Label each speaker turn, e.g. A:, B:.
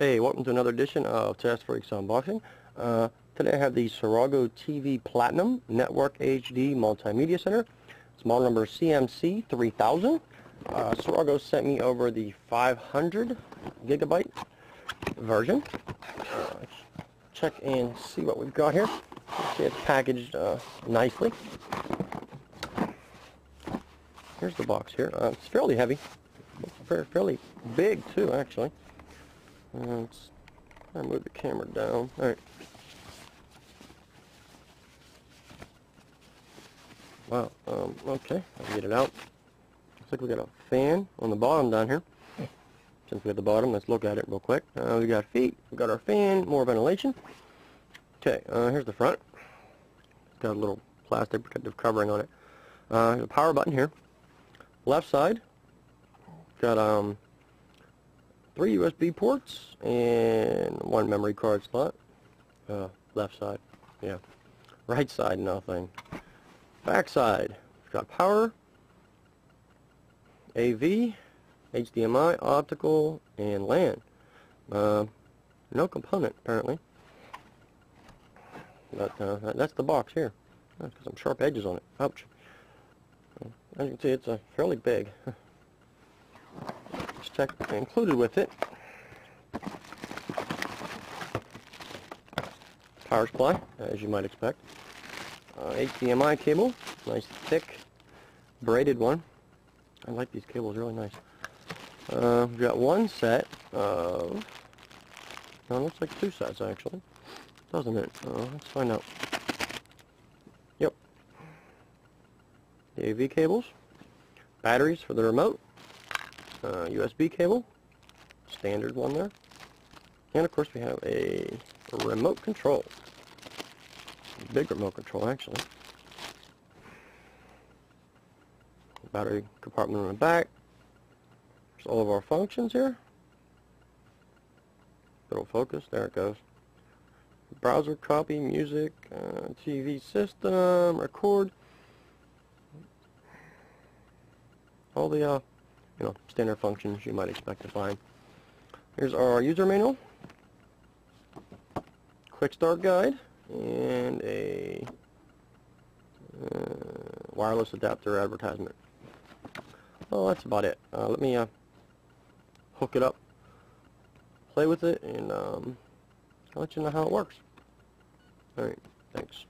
A: Hey, welcome to another edition of Test Freaks Unboxing. Uh, today I have the Cirago TV Platinum Network HD Multimedia Center. It's model number CMC 3000. Uh, sent me over the 500 gigabyte version. Uh, check and see what we've got here. See it's packaged uh, nicely. Here's the box here. Uh, it's fairly heavy. It's fairly big too, actually. Let's I move the camera down. All right. Wow. Um, okay. I'll get it out. Looks like we got a fan on the bottom down here. Since we're at the bottom, let's look at it real quick. Uh, we got feet. We got our fan. More ventilation. Okay. Uh, here's the front. It's got a little plastic protective covering on it. Uh, the power button here. Left side. Got um three USB ports and one memory card slot. Uh, left side, yeah. Right side, nothing. Back side, got power, AV, HDMI, optical, and LAN. Uh, no component, apparently. But uh, that's the box here. That's got some sharp edges on it. Ouch. As you can see, it's uh, fairly big. Included with it. Power supply, as you might expect. Uh, HDMI cable, nice thick braided one. I like these cables, really nice. Uh, we've got one set of, no, it looks like two sets actually, doesn't it? Uh, let's find out. Yep. AV cables, batteries for the remote, uh, USB cable, standard one there. And of course we have a remote control. A big remote control actually. Battery compartment on the back. There's all of our functions here. Little focus, there it goes. Browser, copy, music, uh, TV system, record. All the uh, you know, standard functions you might expect to find. Here's our user manual, quick start guide, and a uh, wireless adapter advertisement. Well, that's about it. Uh, let me uh, hook it up, play with it, and um, I'll let you know how it works. Alright, thanks.